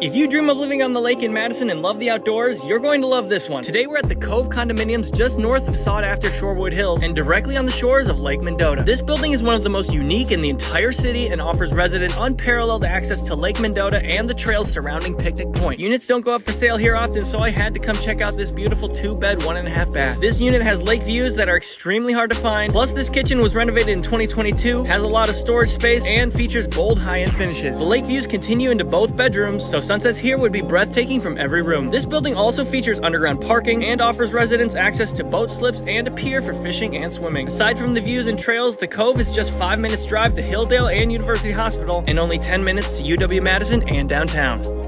If you dream of living on the lake in Madison and love the outdoors, you're going to love this one. Today we're at the Cove Condominiums just north of sought after Shorewood Hills and directly on the shores of Lake Mendota. This building is one of the most unique in the entire city and offers residents unparalleled access to Lake Mendota and the trails surrounding Picnic Point. Units don't go up for sale here often, so I had to come check out this beautiful two bed, one and a half bath. This unit has lake views that are extremely hard to find. Plus this kitchen was renovated in 2022, has a lot of storage space, and features bold high-end finishes. The lake views continue into both bedrooms, so sunsets here would be breathtaking from every room. This building also features underground parking and offers residents access to boat slips and a pier for fishing and swimming. Aside from the views and trails, the Cove is just five minutes drive to Hilldale and University Hospital and only 10 minutes to UW-Madison and downtown.